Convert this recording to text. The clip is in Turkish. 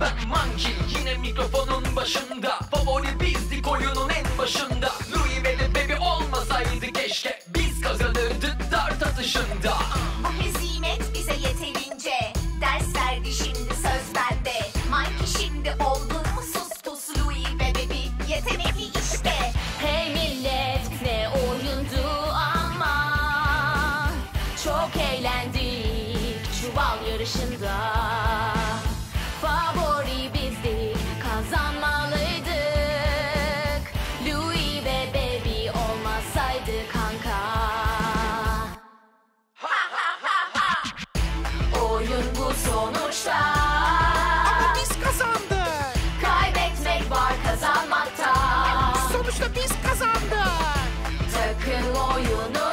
Bak monkey yine mikrofonun başında. Favori bizdik oyunun en başında. Louis Bell'e baby olmasaydı keşke. Biz kazanırdık dart atışında. Bu hezimet bize yeterince Ders verdi şimdi söz bende. Monkey şimdi oldu mu sus pus Louis ve baby yetenekli işte. Hey millet ne oyundu ama Çok eğlendik. Çuval yarışında. sonuçlar. Ama biz kazandık. Kaybetmek var kazanmakta. Sonuçta biz kazandık. Takım oyunu